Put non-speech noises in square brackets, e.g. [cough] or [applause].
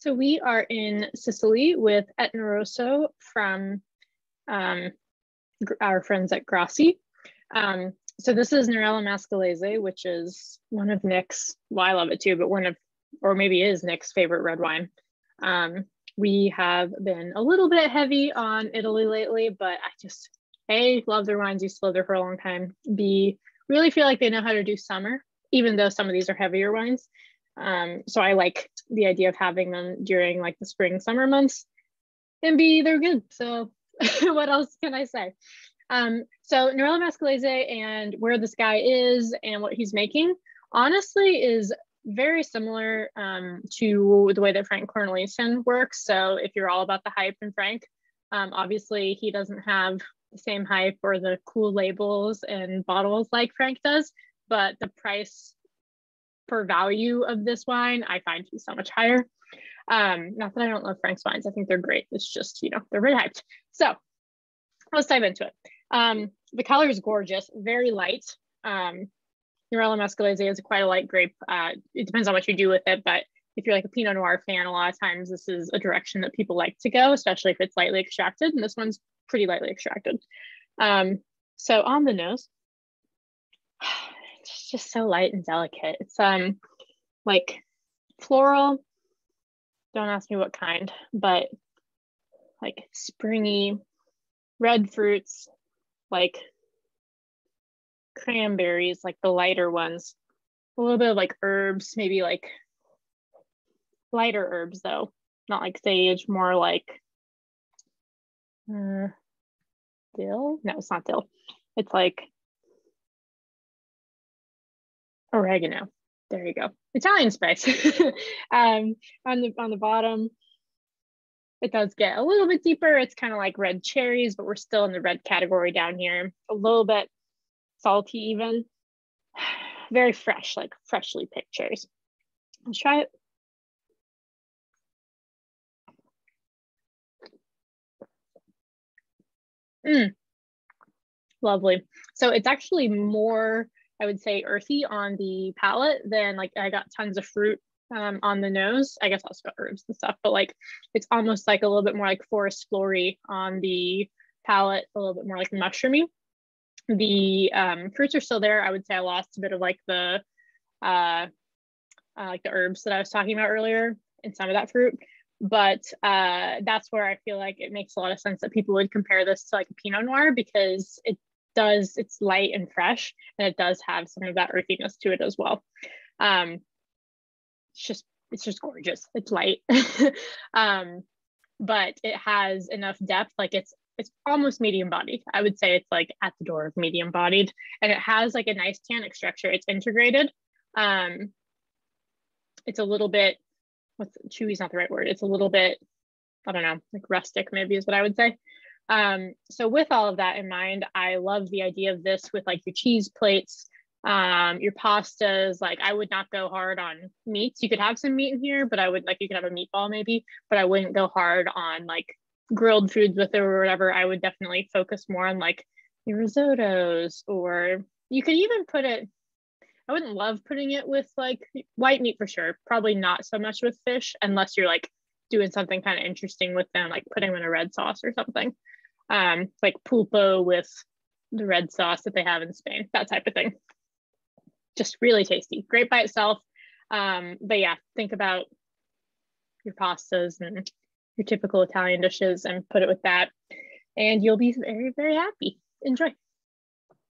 So we are in Sicily with Etna Rosso from um, our friends at Graci. Um, so this is Nerello Mascalese, which is one of Nick's, well, I love it too, but one of, or maybe is Nick's favorite red wine. Um, we have been a little bit heavy on Italy lately, but I just, A, love their wines, used to live there for a long time. B, really feel like they know how to do summer, even though some of these are heavier wines. Um, so I like the idea of having them during like the spring, summer months. And B, they're good. So [laughs] what else can I say? Um, so Nerello Mascalese and where this guy is and what he's making, honestly, is very similar um, to the way that Frank Cornelissen works. So if you're all about the hype and Frank, um, obviously he doesn't have the same hype or the cool labels and bottles like Frank does, but the price per value of this wine I find be so much higher. Um, not that I don't love Frank's wines, I think they're great. It's just, you know, they're very hyped. So let's dive into it. Um, the color is gorgeous, very light. Um, Nerello Mascalese is quite a light grape. Uh, it depends on what you do with it, but if you're like a Pinot Noir fan, a lot of times this is a direction that people like to go, especially if it's lightly extracted. And this one's pretty lightly extracted. Um, so on the nose, it's just so light and delicate. It's um like floral. Don't ask me what kind, but like springy red fruits, like cranberries, like the lighter ones, a little bit of like herbs, maybe like lighter herbs though, not like sage, more like uh, dill. No, it's not dill. It's like oregano. There you go. Italian spice. [laughs] um, on the on the bottom, it does get a little bit deeper. It's kind of like red cherries, but we're still in the red category down here. A little bit salty even. [sighs] Very fresh, like freshly picked cherries. Let's try it. Mm. Lovely. So it's actually more, I would say, earthy on the palate than like I got tons of fruit um, on the nose. I guess I also got herbs and stuff, but like it's almost like a little bit more like forest flory on the palate, a little bit more like mushroomy. The um, fruits are still there. I would say I lost a bit of like the uh, uh, like the herbs that I was talking about earlier in some of that fruit. But uh, that's where I feel like it makes a lot of sense that people would compare this to like a Pinot Noir because it does, it's light and fresh, and it does have some of that earthiness to it as well. Um, it's just it's just gorgeous. It's light. [laughs] um, but it has enough depth. Like it's it's almost medium bodied. I would say it's like at the door of medium bodied. And it has like a nice tannic structure. It's integrated. Um, it's a little bit what's chewy is not the right word. It's a little bit, I don't know, like rustic maybe is what I would say. Um, so with all of that in mind, I love the idea of this with like your cheese plates, um your pastas. Like i would not go hard on meats. You could have some meat in here but i would like you could have a meatball maybe but i wouldn't go hard on like grilled foods with it or whatever. I would definitely focus more on like your risottos or you could even put it i wouldn't love putting it with like white meat for sure probably not so much with fish unless you're like doing something kind of interesting with them like putting them in a red sauce or something um like pulpo with the red sauce that they have in spain that type of thing just really tasty. Great by itself. Um, but yeah, think about your pastas and your typical Italian dishes and put it with that, and you'll be very, very happy. Enjoy.